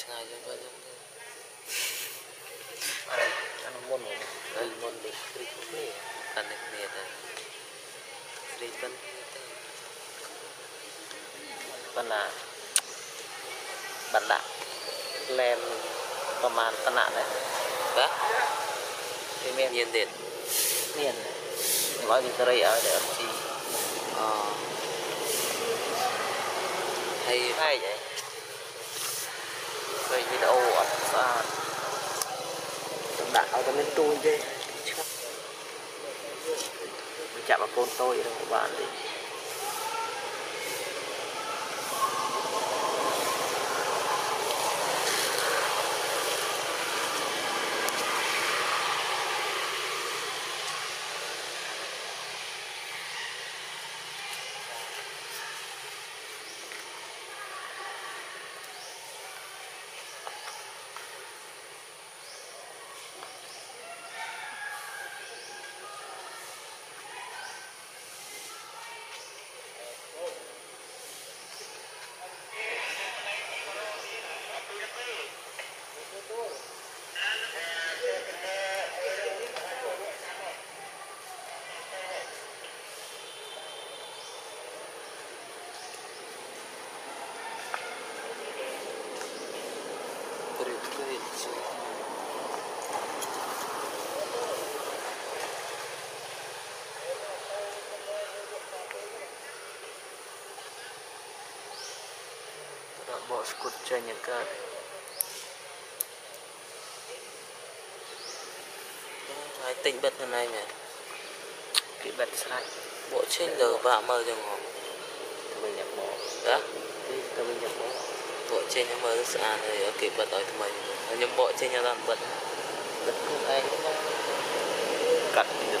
sengaja banyak tuh kan mon mon kan mon di krik ini ya kan ini ada krik kan bạn là bạn đã lên ประมาณขนาดเลยปะเป็นเมียนเด็ดเมียนร้อยวิตรีเอาเดี๋ยวบางทีอ๋อให้ไม่ใหญ่ cho nên tôi về. Chạm vào con tôi đâu bạn đi. bỏ bộ sculpture những cơ Thái tịnh bật hôm nay này, bị bật sai. Bộ trên giờ và mờ đường hồ mình nhập bộ Đó ừ, mình nhập bộ bộ trên nhưng mà sự an thì ở kịp bật tới thì mình. Nhóm bộ trên nhà làm bật bật cũng anh cắt thì được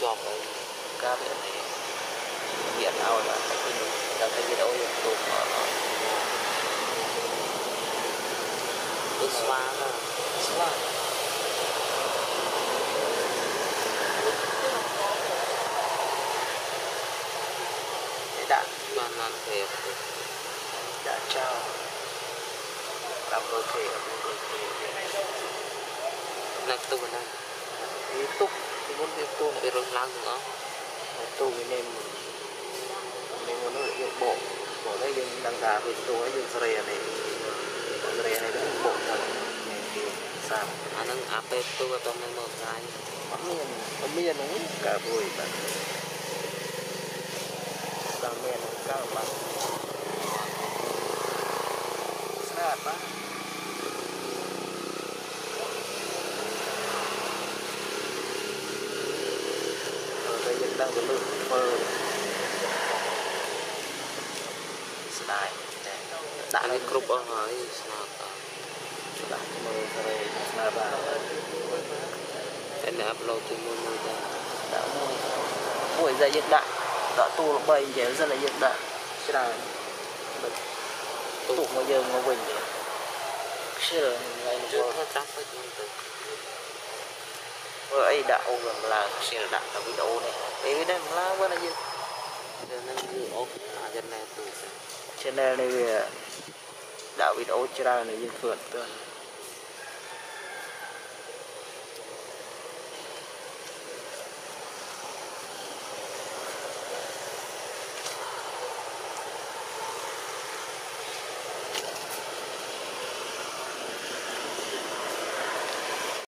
chuồng cá biển này biển ao là cái gì là cái gì đâu tụt nó nó xóa nó xóa đạn mà làm thế đã trao. Làm đôi thể làm đôi thể là tôi này tiếp tục. ពីមុនវាពូនវារត់ឡើងទាំងអស់ហើយទូវានេមនេមមុននោះយើងបកបកហើយយើងដឹងថាវាទូហើយយើងស្រីអានេះស្រីអានេះបកទៅនេះវាសាមអានឹងអាពេលទូអត់ដល់នៅមកស្រាយអត់មានអត់មានហ្នឹងកើបួយបាទដល់មានកើបាទស្អាតបាទ đang cái lượng mơ Đã cái group ở hỏi Senata Đã cái mơ Sare Senata Em đã upload từ mơ mơ ra Đã mơ Buổi dậy giật đạn Đã tu lúc bầy dễ rất là giật đạn là Tụ mà giờ mà bình Sedai Sedai ngày Sedai Sedai Sedai Sedai Sedai Sedai ធ្វើអីដាក់អូវាម្លងខ្ជិលដាក់តែវីដេអូនេះអីវាដែរម្លងបើណាយើង cho nên cứ ốp à trên này từ ឆានែលនេះវាដាក់វីដេអូច្រើនហើយយើងធ្វើអត់ទាន់